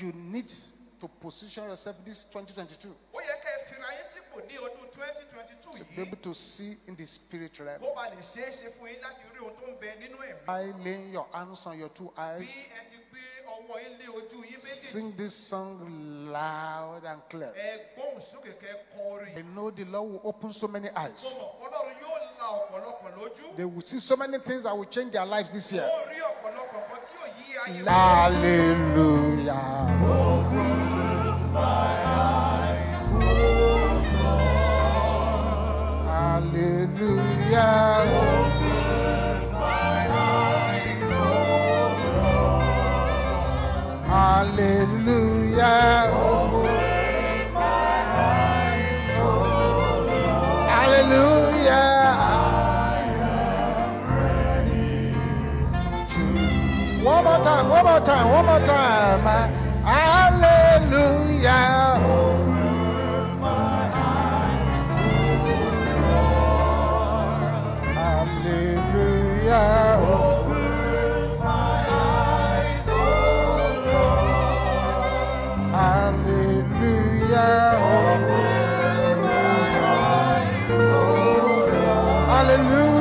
you need to position yourself this 2022 ó yẹ kẹ́ ẹ fira yín sípò ní ọdún twenty twenty two to be able to see in the spirit realm. kó ba lè ṣeé ṣe fún yín láti rí ohun tó ń bẹ nínú ẹ̀mí. By laying your hands on your two eyes, ẹ ti gbé ọwọ́ yín lé ojú yín méjèèjì. Sing this song loud and clear. ẹ gbóhùn sókè kẹ́ ẹ kọ orin I know the Lord will open so many eyes. mọ̀ ọlọ́run yóò la ọ̀pọ̀lọpọ̀ lójú. They will see so many things that will change their lives this year. ó Hallelujah. Hallelujah. One more time, one more time, one more time. Hallelujah. Hallelujah. Hallelujah.